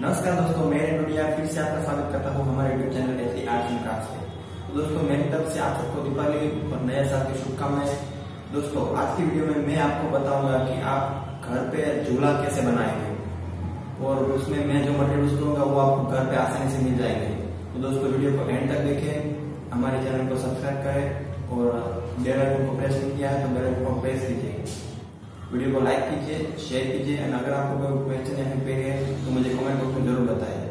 नमस्कार दोस्तों, मैं इंडिया फिर से आपका स्वागत करता हूँ हमारे यूट्यूब चैनल एथली आर्ट्स एंड क्राफ्ट तो दोस्तों, मेरी तरफ़ से आप सबको दीपावली और नया साल की शुभकामनाएँ। दोस्तों, आज की वीडियो में मैं आपको बताऊँगा कि आप घर पे झूला कैसे बनाएँगे और उसमें मैं जो मटेरियल यूज़ करूँगा, वो आपको घर पे आसानी से मिल जाएँगे। तो दोस्तों वीडियो को एंड तक देखें, हमारे चैनल को सब्सक्राइब करें और बेल आइकन को प्रेस नहीं किया है तो बेल आइकन को प्रेस कीजिए। वीडियो को लाइक कीजिए, शेयर कीजिए, एंड अगर आपको कोई क्वेश्चन या फिर है तो मुझे कमेंट बॉक्स में ज़रूर बताइए।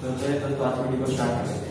तो चलिए दोस्तों, आज वीडियो को स्टार्ट करते हैं